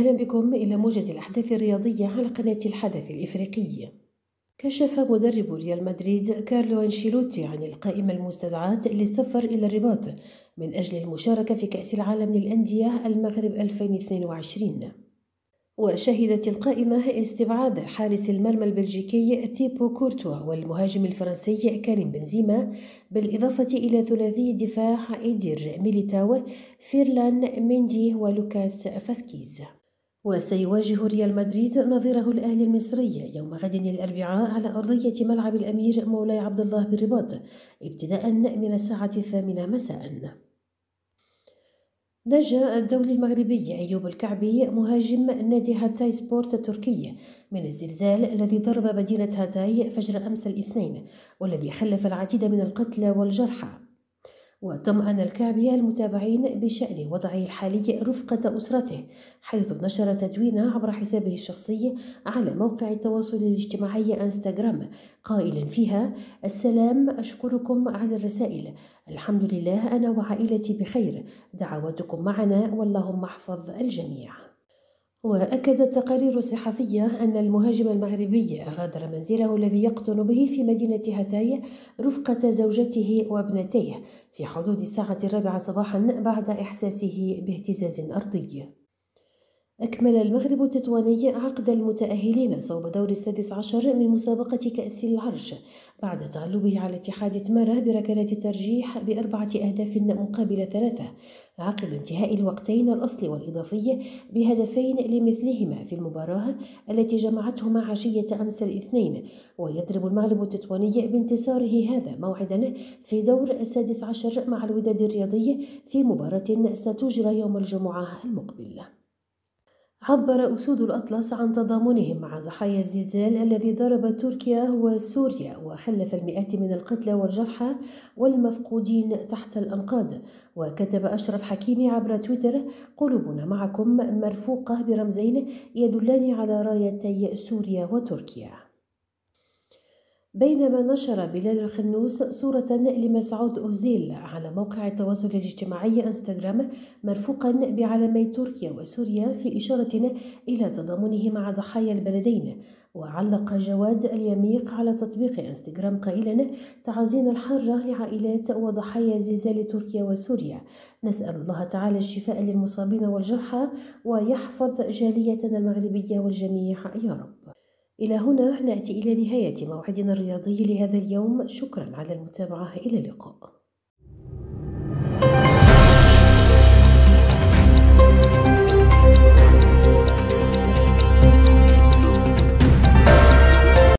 أهلا بكم إلى موجز الأحداث الرياضية على قناة الحدث الإفريقي. كشف مدرب ريال مدريد كارلو أنشيلوتي عن القائمة المستدعاة للسفر إلى الرباط من أجل المشاركة في كأس العالم للأندية المغرب 2022 وشهدت القائمة استبعاد حارس المرمى البلجيكي تيبو كورتوا والمهاجم الفرنسي كريم بنزيما بالإضافة إلى ثلاثي دفاع إيدير ميليتاو فيرلان ميندي ولوكاس فاسكيز. وسيواجه ريال مدريد نظيره الأهلي المصري يوم غد الأربعاء على أرضية ملعب الأمير مولاي عبد الله بالرباط ابتداء من الساعة الثامنة مساءً. نجا الدولي المغربي أيوب الكعبي مهاجم نادي هاتاي سبورت التركي من الزلزال الذي ضرب مدينة هاتاي فجر أمس الاثنين والذي خلف العديد من القتلى والجرحى. وطمأن الكعبي المتابعين بشأن وضعه الحالي رفقة أسرته حيث نشر تدوينه عبر حسابه الشخصي على موقع التواصل الاجتماعي إنستغرام. قائلا فيها السلام أشكركم على الرسائل. الحمد لله أنا وعائلتي بخير. دعواتكم معنا واللهم احفظ الجميع. وأكدت التقارير الصحفية أن المهاجم المغربي غادر منزله الذي يقطن به في مدينة هاتاي رفقة زوجته وابنتيه في حدود الساعة الرابعة صباحا بعد إحساسه باهتزاز أرضي. أكمل المغرب التطواني عقد المتأهلين صوب دور السادس عشر من مسابقة كأس العرش بعد تغلبه على اتحاد تمارة بركلات الترجيح بأربعة أهداف مقابل ثلاثة عقب انتهاء الوقتين الأصلي والإضافي بهدفين لمثلهما في المباراة التي جمعتهما عشية أمس الاثنين. ويضرب المغرب التطواني بانتصاره هذا موعدا في دور السادس عشر مع الوداد الرياضي في مباراة ستجرى يوم الجمعة المقبل. عبر أسود الأطلس عن تضامنهم مع ضحايا الزلزال الذي ضرب تركيا وسوريا وخلف المئات من القتلى والجرحى والمفقودين تحت الأنقاض. وكتب أشرف حكيمي عبر تويتر قلوبنا معكم مرفوقة برمزين يدلان على رايتي سوريا وتركيا. بينما نشر بلال الخنوس صورة لمسعود أوزيل على موقع التواصل الاجتماعي إنستغرام مرفوقا بعلمي تركيا وسوريا في إشارة إلى تضامنه مع ضحايا البلدين. وعلق جواد اليميق على تطبيق إنستغرام قائلا تعزينا الحارة لعائلات وضحايا زلزال تركيا وسوريا. نسأل الله تعالى الشفاء للمصابين والجرحى ويحفظ جاليتنا المغربية والجميع. يا رب. إلى هنا نأتي إلى نهاية موعدنا الرياضي لهذا اليوم. شكرا على المتابعة. إلى اللقاء.